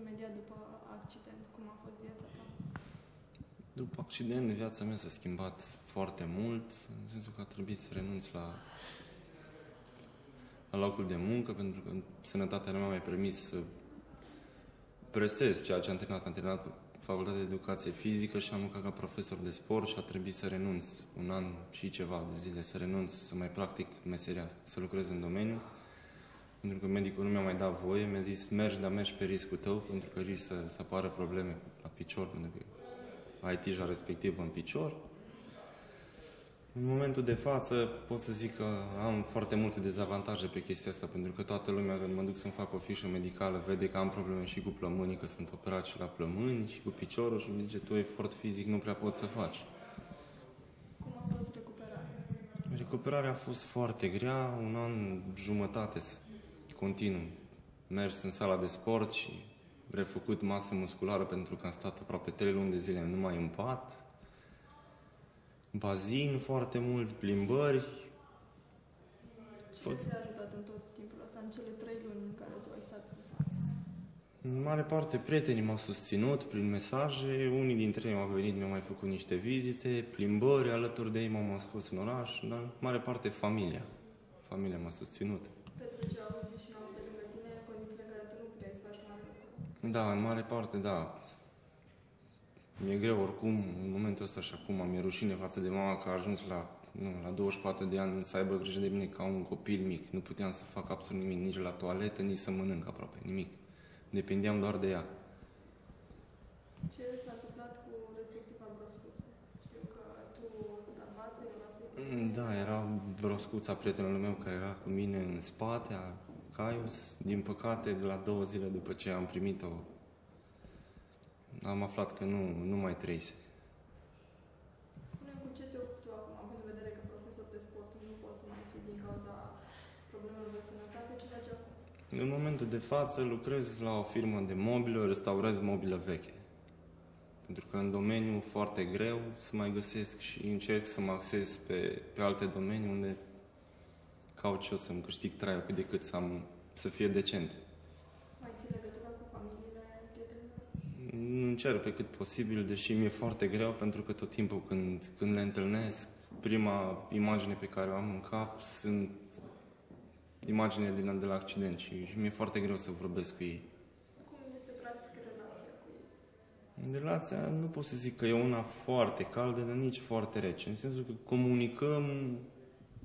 Imediat după accident, cum a fost viața ta? După accident, viața mea s-a schimbat foarte mult, în sensul că a trebuit să renunț la, la locul de muncă, pentru că sănătatea nu mi-a mai permis să prestez ceea ce am terminat. Am terminat facultatea de educație fizică și am lucrat ca profesor de sport și a trebuit să renunț un an și ceva de zile, să renunț să mai practic meseria asta, să lucrez în domeniu pentru că medicul nu mi-a mai dat voie, mi-a zis mergi, dar mergi pe riscul tău, pentru că risc să, să apară probleme la picior, pentru că ai tija respectivă în picior. În momentul de față pot să zic că am foarte multe dezavantaje pe chestia asta, pentru că toată lumea când mă duc să-mi fac o fișă medicală vede că am probleme și cu plămânii, că sunt operat și la plămâni și cu piciorul și îmi zice tu efort fizic nu prea poți să faci. Cum a fost recuperarea? Recuperarea a fost foarte grea, un an jumătate continuu mers în sala de sport și refăcut masă musculară pentru că am stat aproape trei luni de zile numai în pat, bazin foarte mult, plimbări. Și ce ți-a ajutat în tot timpul ăsta, în cele trei luni în care tu ai stat? În mare parte, prietenii m-au susținut prin mesaje, unii dintre ei au venit, mi-au mai făcut niște vizite, plimbări alături de ei m-au scos în oraș, dar în mare parte familia. Familia m-a susținut. Petreceau Da, în mare parte, da. Mi-e greu oricum, în momentul ăsta și acum, mi-e rușine față de mama că a ajuns la, nu, la 24 de ani să aibă grijă de mine ca un copil mic. Nu puteam să fac absolut nimic, nici la toaletă, nici să mănânc aproape, nimic. Dependeam doar de ea. Ce s-a întâmplat cu respectiva broscuță? Știu că tu salvase, Da, era broscuța prietenului meu care era cu mine în spate, a Caius. Din păcate, de la două zile după ce am primit-o, am aflat că nu, nu mai trăise. Spune cu ce te ocupi tu acum, având în vedere că profesor de sport nu poți să mai fii din cauza problemelor de sănătate, ce faci acum? În momentul de față lucrez la o firmă de mobilă, restaurez mobilă veche. Pentru că în domeniu foarte greu să mai găsesc și încerc să mă axez pe, pe alte domenii unde caut și eu să-mi câștig traiul cât de cât să, am, să fie decent. Mai ții legătura cu familiile prietenilor? Încerc pe cât posibil, deși mi-e foarte greu, pentru că tot timpul când, când le întâlnesc, prima imagine pe care o am în cap sunt imagine din, de la accident și, și mi-e foarte greu să vorbesc cu ei. Cum este practic relația cu ei? Relația nu pot să zic că e una foarte caldă, dar nici foarte rece. În sensul că comunicăm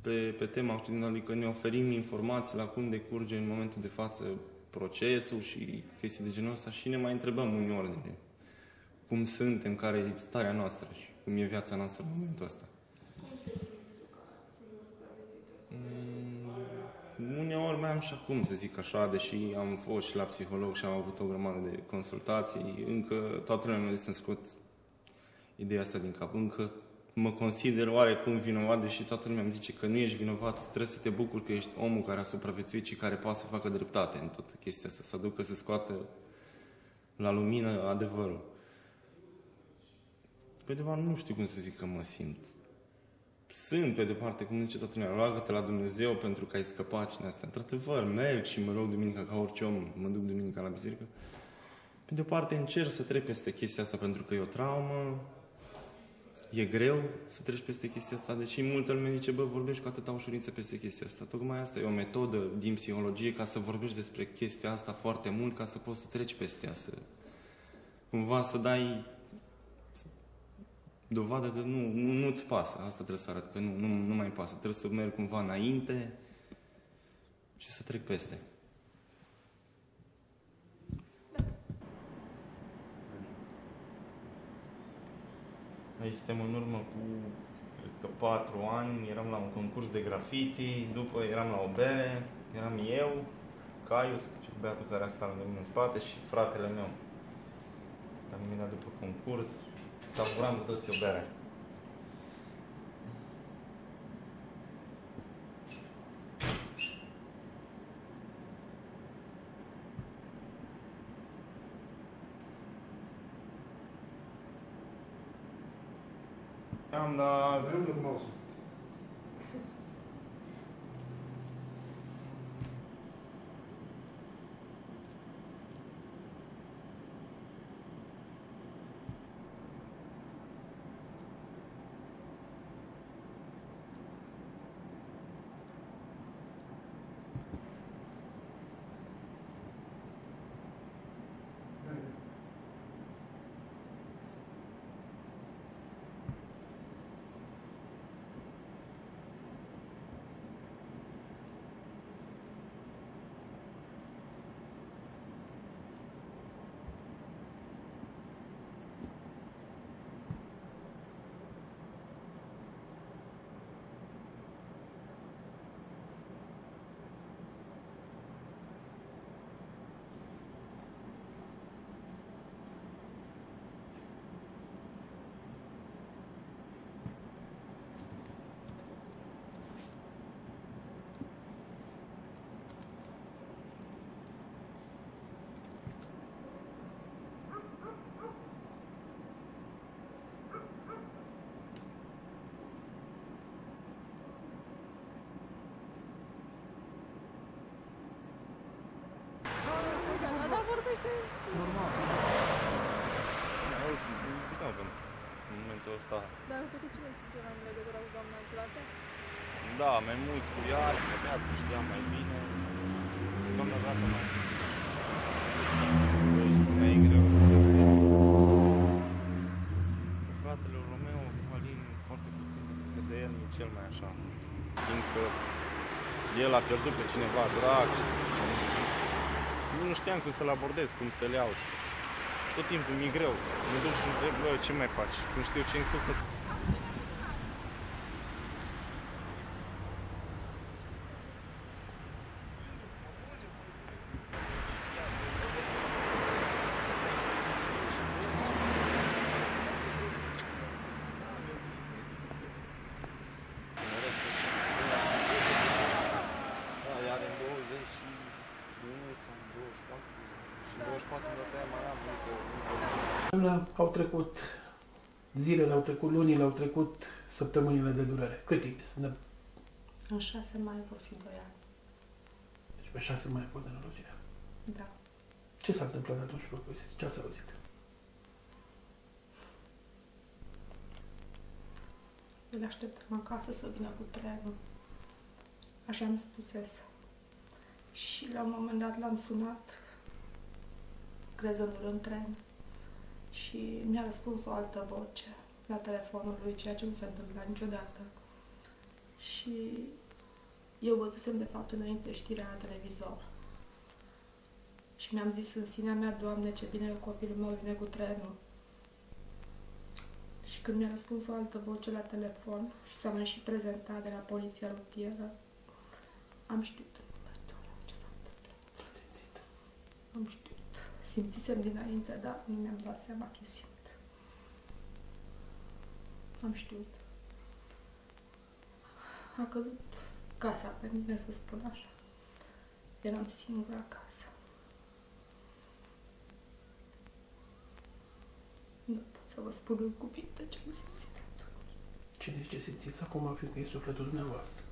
pe, pe tema accidentului, că ne oferim informații la cum decurge în momentul de față procesul și chestii de genul ăsta și ne mai întrebăm uneori de cum suntem, care e starea noastră și cum e viața noastră în momentul ăsta. Mm, uneori mai am și acum, să zic așa, deși am fost și la psiholog și am avut o grămadă de consultații, încă toată lumea mi-a zis să scot ideea asta din cap. Încă mă consider oarecum vinovat, deși toată lumea îmi zice că nu ești vinovat, trebuie să te bucuri că ești omul care a supraviețuit și care poate să facă dreptate în toată chestia asta, să aducă să scoată la lumină adevărul. Pe de nu știu cum să zic că mă simt. Sunt, pe de parte, cum zice toată lumea, roagă-te la Dumnezeu pentru că ai scăpat și astea. Într-adevăr, merg și mă rog duminica ca orice om, mă duc duminica la biserică. Pe de o parte, încerc să trec peste chestia asta pentru că e o traumă, e greu să treci peste chestia asta, deși multă lume zice, bă, vorbești cu atâta ușurință peste chestia asta. Tocmai asta e o metodă din psihologie ca să vorbești despre chestia asta foarte mult, ca să poți să treci peste ea, să cumva să dai dovadă că nu, nu, nu-ți pasă. Asta trebuie să arăt, că nu, nu, nu mai pasă. Trebuie să merg cumva înainte și să trec peste. Noi suntem în urmă cu, cred că, patru ani, eram la un concurs de graffiti, după eram la o bere, eram eu, Caius, băiatul care a stat lângă în spate și fratele meu. Am imediat după concurs, savuram cu toți o bere. Am, dar... Vrem cu mouse. cu cine ți era în legătură cu doamna Zlată? Da, mai mult cu ea, cu viață, știam mai bine. Doamna Zlată mai mai e greu. Cu fratele Romeo, Alin, foarte puțin, pentru că de el e cel mai așa, nu știu. Simt că el a pierdut pe cineva drag și nu știam cum să-l abordez, cum să-l iau și tot timpul mi-e greu. Mă duc și întreb, bă, ce mai faci? Nu știu ce în suflet. Da, iar în 21 sau 24 și 24 de pe mai am încă, încă Până au trecut zilele, au trecut lunile, au trecut săptămânile de durere. Cât timp? Ne- În șase mai vor fi doi ani. Deci pe șase mai a fost nenorocirea. Da. Ce s-a întâmplat atunci pe povestiți? Ce ați auzit? Îl așteptăm acasă să vină cu trenul. Așa îmi spusese. Și la un moment dat l-am sunat, crezându-l în tren. Și mi-a răspuns o altă voce la telefonul lui, ceea ce nu se întâmpla niciodată. Și eu văzusem, de fapt, înainte știrea la televizor. Și mi-am zis în sinea mea, Doamne, ce bine că copilul meu vine cu trenul. Și când mi-a răspuns o altă voce la telefon și s-a mai și prezentat de la poliția rutieră, am știut în momentul ăla ce s-a întâmplat. Ați simțit? Am știut. Simțisem dinainte, dar nu mi-am dat seama că simt. Am știut. A căzut casa pe mine, să spun așa. Eram singură acasă. Nu pot să vă spun în cuvinte ce am simțit atunci. Cine ce simțiți acum, fiindcă e sufletul dumneavoastră?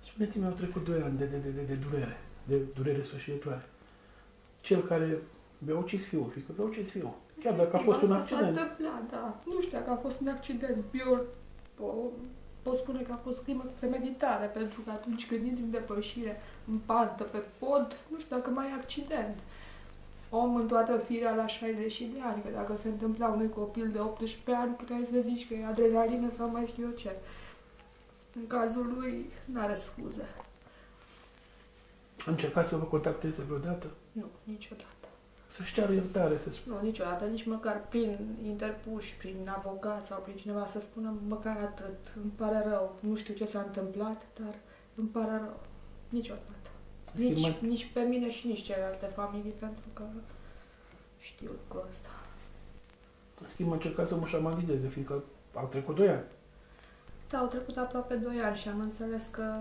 Spuneți-mi, au trecut doi ani de, de, de, de, de durere, de durere sfârșitoare. Cel care mi-a ucis fiul, fiindcă mi-a ucis fiul. Chiar dacă a fost un Asta S-a accident. întâmplat, da. Nu știu dacă a fost un accident. Eu po, pot spune că a fost crimă premeditare, pentru că atunci când intri în depășire, în pantă, pe pod, nu știu dacă mai e accident. Om în toată firea la 60 de ani, că dacă se întâmpla unui copil de 18 ani, puteai să zici că e adrenalină sau mai știu eu ce. În cazul lui, n-are scuze. A încercat să vă contacteze vreodată? Nu, niciodată. Să-și ceară iertare, să spun. Nu, niciodată, nici măcar prin interpuși, prin avocat sau prin cineva să spună măcar atât. Îmi pare rău, nu știu ce s-a întâmplat, dar îmi pare rău. Niciodată. Nici, Schimbat. nici pe mine și nici celelalte familii, pentru că știu cu asta. În schimb, a încercat să mă șamanizeze, fiindcă au trecut doi ani. Da, au trecut aproape 2 ani și am înțeles că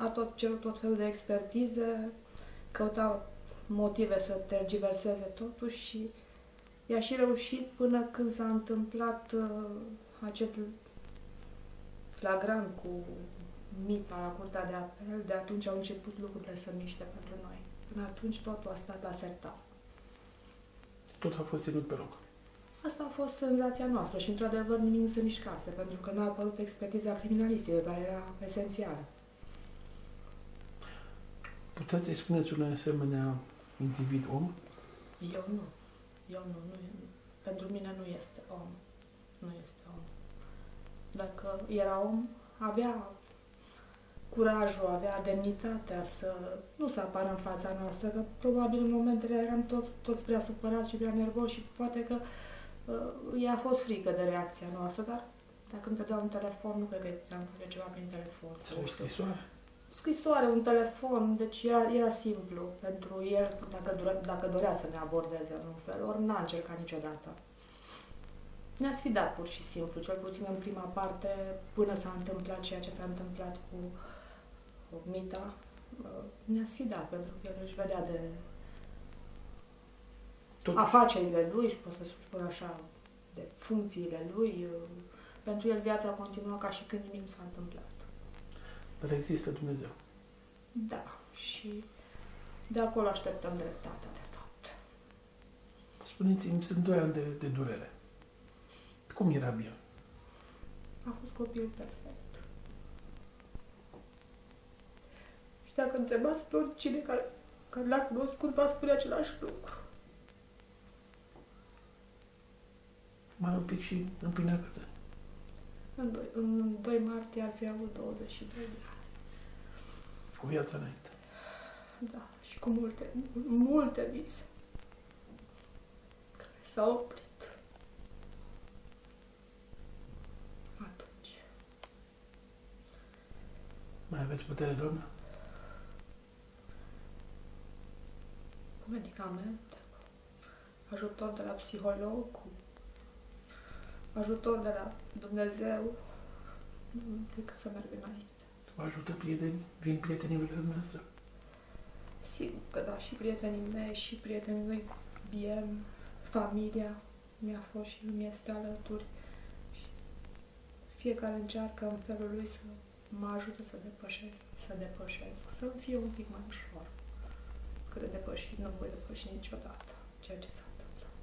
a tot cerut tot felul de expertize, căuta motive să tergiverseze totul și i-a și reușit până când s-a întâmplat uh, acel flagrant cu Mita la curtea de apel, de atunci au început lucrurile să miște pentru noi. Până atunci totul a stat la sertar. Tot a fost ținut pe loc. Asta a fost senzația noastră și, într-adevăr, nimic nu se mișcase, pentru că nu a apărut expertiza criminalistică, care era esențială. Puteți să-i spuneți unui asemenea individ om? Eu nu. Eu nu. nu pentru mine nu este om. Nu este om. Dacă era om, avea curajul, avea demnitatea să nu să apară în fața noastră, că probabil în momentele eram tot, toți prea supărați și prea nervoși și poate că uh, i-a fost frică de reacția noastră, dar dacă îmi dădea un telefon, nu cred că am face ceva prin telefon. Sau o scrisoare? Scrisoare, un telefon, deci era, era simplu pentru el dacă, dure, dacă dorea să ne abordeze în un fel, ori n-a încercat niciodată. Ne-a sfidat pur și simplu, cel puțin în prima parte, până s-a întâmplat ceea ce s-a întâmplat cu, cu Mita, uh, ne-a sfidat, pentru că el își vedea de Tot afacerile lui, pot să spun așa, de funcțiile lui. uh, Pentru el viața continua ca și când nimic nu s-a întâmplat. Dar există Dumnezeu. Da, și de acolo așteptăm dreptatea de fapt. Spuneți-mi, sunt doi ani de, de durere. Cum era Bill? A fost copil perfect. Și dacă întrebați pe oricine care, care l-a cunoscut, va spune același lucru. Mai un pic și împlinea câți ani? În 2, în 2 martie ar fi avut 22 de ani. Cu viața înainte. Da, și cu multe, multe vise. Care s-au oprit. Atunci. Mai aveți putere, doamnă? Cu medicamente, cu ajutor de la psiholog, cu ajutor de la Dumnezeu, nu decât să merg înainte. Vă ajută prietenii? Vin prietenii lui dumneavoastră? Sigur că da, și prietenii mei, și prietenii lui Biem, familia mi-a fost și mi este alături. Și fiecare încearcă în felul lui să mă ajute să depășesc, să depășesc, să fie un pic mai ușor. Că de depășit nu voi depăși niciodată ceea ce s-a întâmplat.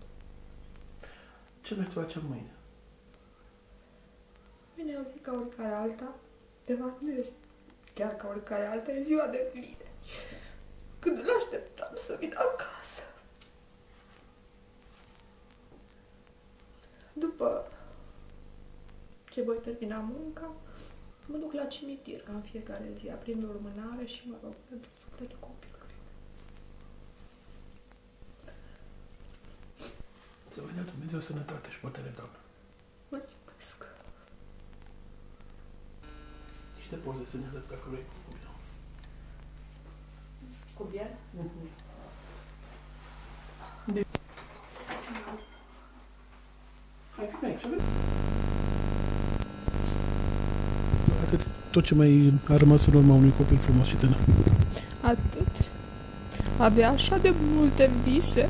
Ce veți face mâine? Vine o zi ca oricare alta, de fapt nu e chiar ca oricare alta, e ziua de vineri. Când îl așteptam să vină acasă. După ce voi termina munca, mă duc la cimitir, ca în fiecare zi, aprind o lumânare și mă rog pentru sufletul copilului. Să vă dea Dumnezeu sănătate și putere, doamnă. Niște poze să ne arăți dacă vrei. Cu bier? Hai, vine aici, vine. Atât. Tot ce mai a rămas în urma unui copil frumos și tânăr. Atât. Avea așa de multe vise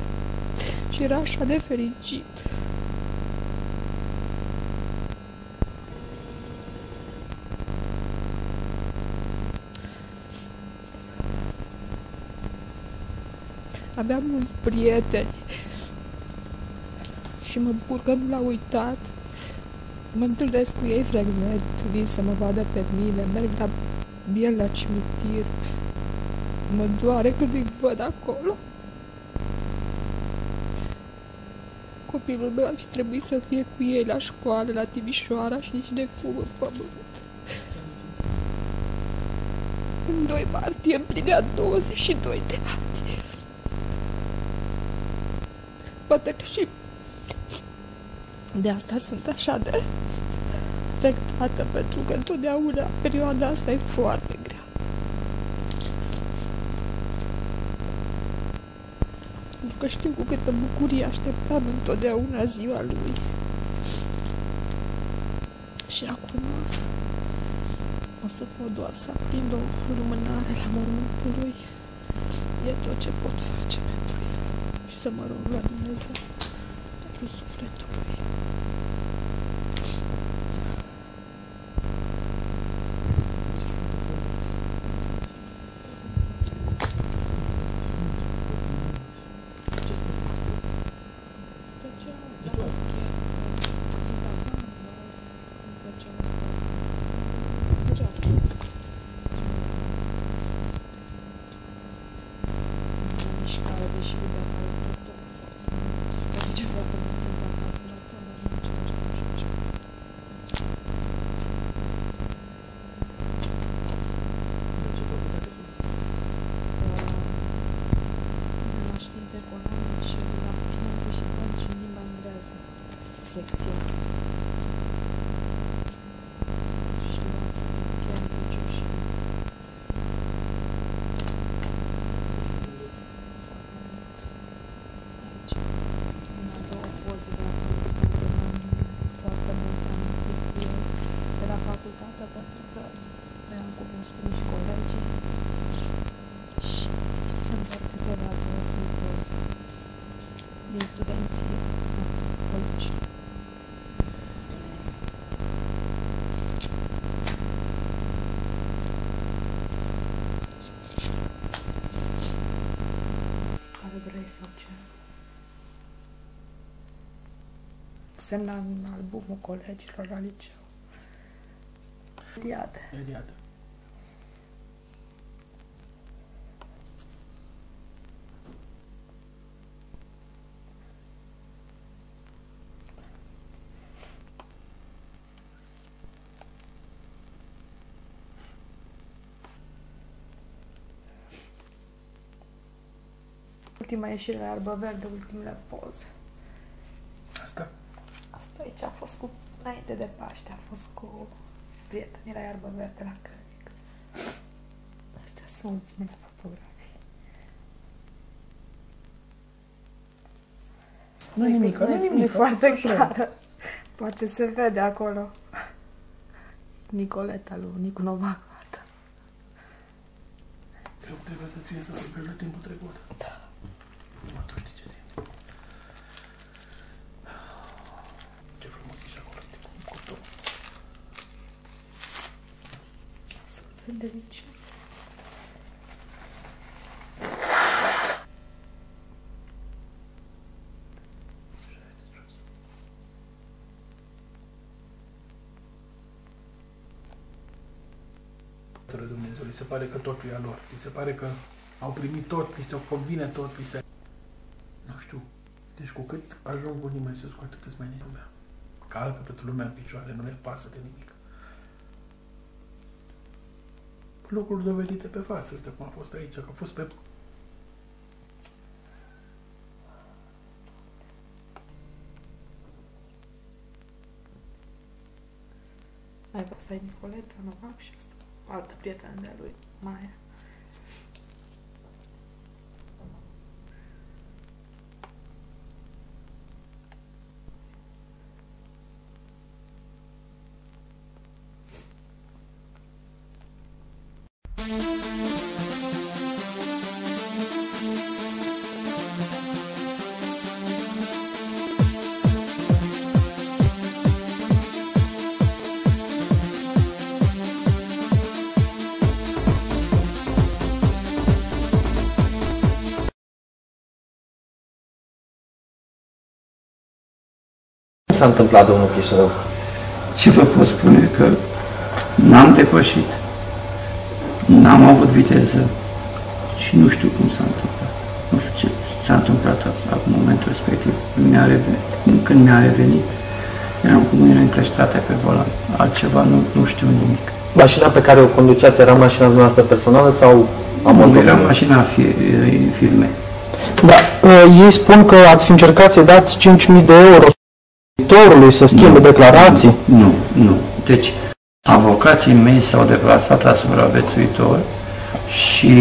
și era așa de fericit. Avea mulți prieteni și mă bucur că nu l-a uitat. Mă întâlnesc cu ei frecvent, vin să mă vadă pe mine, merg la el la cimitir. Mă doare când îi văd acolo. Copilul meu ar fi trebuit să fie cu ei la școală, la Timișoara și nici de cum în pământ. În 2 martie împlinea 22 de ani. Poate că și de asta sunt așa de afectată, pentru că întotdeauna perioada asta e foarte grea. Pentru că știu cu câtă bucurie așteptam întotdeauna ziua lui. Și acum o să pot doar să aprind o lumânare la mormântul lui. E tot ce pot face pentru el. Și să mă rog la Dumnezeu pentru sufletul lui. la gente vai poder secție. Din studenții colegi. Care vrei sau ce? semna în albumul colegilor la liceu. Diade. Eliade. Ultima ieșire la Arbă Verde, ultimele poze. Asta? Asta aici a fost cu, înainte de Paște, a fost cu prietenii la Iarbă Verde la Crănic. Astea sunt ultimele fotografii. Nu nimic, nu Nu e nimic. foarte așa. clară. Poate se vede acolo. Nicoleta lui Nicu Novac. arată. Eu trebuie să ție să vorbești la timpul trecut. Da. Mă, tu știi ce simți. Ce frumos e și acolo, uite cum cu tot. Să vede nici. Fără Dumnezeu, li se pare că totul e a lor. Li se pare că au primit tot, li se convine tot, li se... Nu știu. Deci cu cât ajung unii mai sus, cu atât îți mai lumea. Calcă pe lumea în picioare, nu le pasă de nimic. Lucruri dovedite pe față. Uite cum a fost aici, că a fost pe... Mai asta e Nicoleta Novac și asta. o Altă prietenă de-a lui, Maia. S-a întâmplat, domnul Chișărău? Ce vă pot spune? Că n-am depășit, n-am avut viteză și nu știu cum s-a întâmplat. Nu știu ce s-a întâmplat la momentul respectiv. Când mi-a revenit, când mi-a revenit eram cu mâinile încleștate pe volan. Altceva nu, nu știu nimic. Mașina pe care o conduceați era mașina dumneavoastră personală sau a Nu, era motorului? mașina fi, filme. Da, uh, ei spun că ați fi încercat să-i dați 5.000 de euro viitorului să schimbe declarații. Nu, nu. Deci, avocații mei s-au deplasat la supraviețuitor și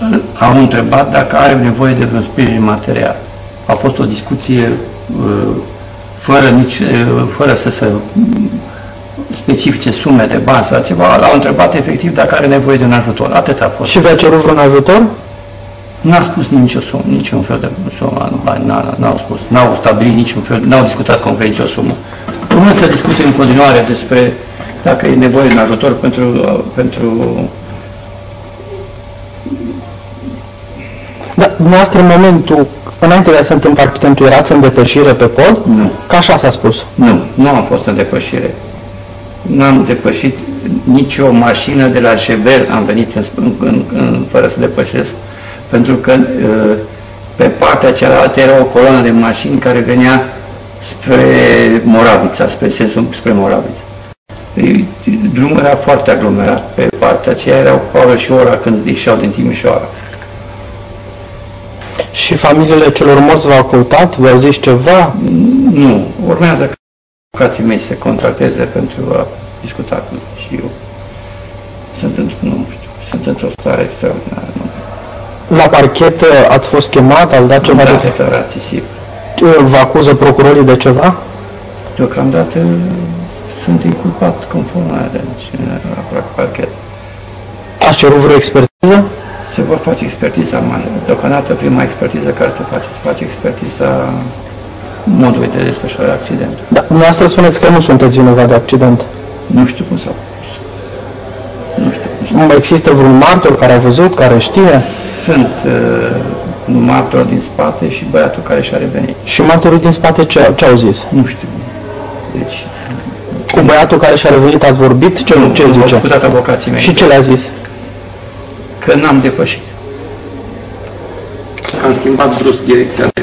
îl- au întrebat dacă are nevoie de vreun sprijin material. A fost o discuție uh, fără, nici, uh, fără să se mm, specifice sume de bani sau ceva, l-au întrebat efectiv dacă are nevoie de un ajutor. Atât a fost. Și v-a cerut vreun ajutor? N-a spus nicio sumă, niciun fel de sumă, nu, bani, n-a- n-au spus, n-au stabilit niciun fel, n-au discutat concret nicio sumă. Urmă să discute în continuare despre dacă e nevoie de un ajutor pentru, pentru Da, dumneavoastră în momentul, înainte de a se întâmpla accidentul, erați în depășire pe pod? Nu. Ca așa s-a spus. Nu, nu am fost în depășire. N-am depășit nicio mașină de la Șebel, am venit în, în, în, în, fără să depășesc, pentru că uh, pe partea cealaltă era o coloană de mașini care venea spre Moravița, spre sensul spre Moravița. E, Drumul era foarte aglomerat. Pe partea aceea erau o oră și ora când ieșeau din Timișoara. Și familiile celor morți v-au căutat? V-au zis ceva? Nu, urmează ca avocații mei să se contracteze pentru a discuta cu ei și eu. Sunt, într- nu știu, sunt într-o stare extraordinară. Nu. La parchet uh, ați fost chemat? Ați dat Am ceva dat de... declarații, sigur. Uh, Vă acuză procurorii de ceva? Deocamdată sunt inculpat conform aia de deci, la parchet. Ați cerut vreo expertiză? Se va face expertiza, mai- deocamdată prima expertiză care se face, se face expertiza modului de desfășurare a accidentului. Da, dumneavoastră spuneți că nu sunteți vinovat de accident. Nu știu cum s-a pus. Nu știu cum s-a Mai există vreun martor care a văzut, care știe? Sunt uh, martorul din spate și băiatul care și-a revenit. Și martorii din spate ce, ce au zis? Nu știu. Deci, Cu băiatul care și-a revenit ați vorbit? Ce, ce au zice? scuzat avocații mei. Și ce le-a zis? Că n-am depășit. Că am schimbat brusc direcția de...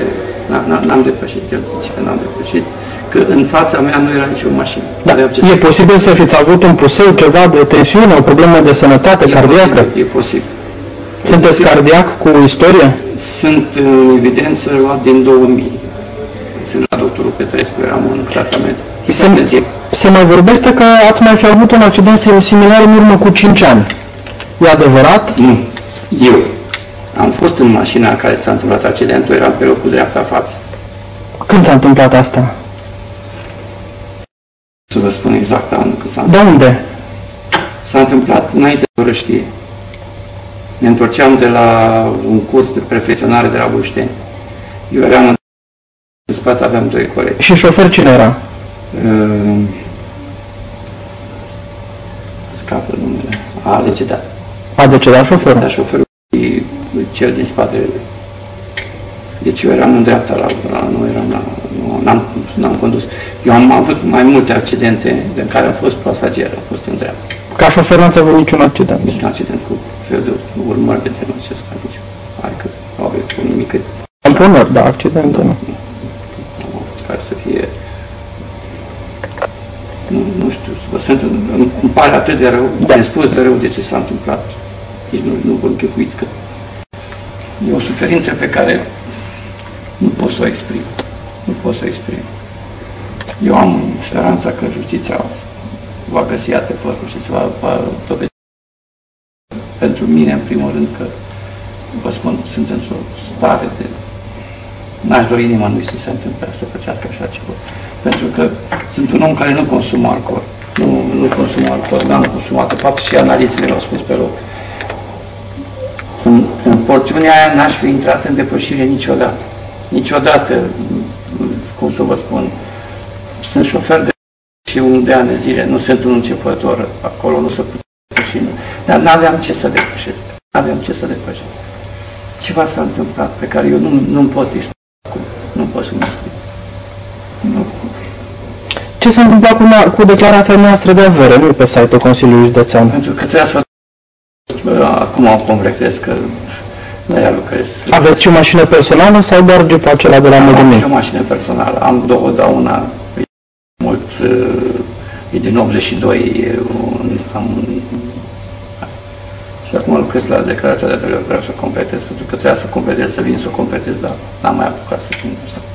n- n- N-am depășit, el zice că n-am depășit. Că în fața mea nu era nicio mașină. Da. Aveam ce E posibil să fiți avut un puseu, ceva de tensiune, o problemă de sănătate E cardiacă? posibil, E posibil. Sunteți cardiac cu istorie? Sunt în evidență luat din 2000. Sunt la doctorul Petrescu, eram în tratament. Hipertensie. Se mai vorbește că ați mai fi avut un accident similar în urmă cu 5 ani. E adevărat? Nu. Eu am fost în mașina în care s-a întâmplat accidentul, eram pe locul dreapta față. Când s-a întâmplat asta? Să vă spun exact anul când s-a De unde? S-a întâmplat înainte de răștie. Ne întorceam de la un curs de perfecționare de la Bușteni. Eu eram în, în spate, aveam doi colegi. Și șofer cine era? Uh, scapă numele. A decedat. A decedat șoferul. Dar șoferul e cel din spate. Deci eu eram în dreapta la, la nu eram la, nu, n-am, n-am condus. Eu am avut mai multe accidente în care am fost pasager, am fost în dreapta. Ca șofer n-ați avut niciun accident. Deci un accident cu fel de urmări de genul acesta. Deci, adică, probabil, cu nimic Componări, da, accidente, nu. care să fie... Nu, nu știu, vă sunt, îmi, îmi pare atât de rău, da. de spus de rău de ce s-a întâmplat. Nici nu, nu vă închipuiți că e o suferință pe care nu pot să o exprim. Nu pot să o exprim. Eu am speranța că justiția va găsi adevărul și va, va dovedi pentru mine, în primul rând, că vă spun, sunt într-o stare de... N-aș dori nimănui să se întâmple să pățească așa ceva. Pentru că sunt un om care nu consumă alcool. Nu, nu consumă alcool, n-am consumat. De fapt, și analizele mi-au spus pe loc. În, în porțiunea aia n-aș fi intrat în depășire niciodată. Niciodată, cum să vă spun, sunt șofer de și un de ani de zile, nu sunt un începător acolo, nu se putea depăși. nu. Dar n-aveam ce să depășesc. N-aveam ce să depășesc. Ceva s-a întâmplat pe care eu nu, nu pot explica acum. Nu pot să mă explic. Nu. Ce s-a întâmplat cu, na- cu declarația noastră de avere, nu pe site-ul Consiliului Județean? Pentru că trebuia să o... Acum o completez că la ea lucrez. Aveți și o mașină personală sau doar jeepul acela de la Am și Mădumii? o mașină personală. Am două, dar una e mult, uh, e din 82, e un, am un, și acum lucrez la declarația de avere, vreau să completez, pentru că trebuia să completez, să vin să o completez, dar n-am mai apucat să vin așa.